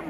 아,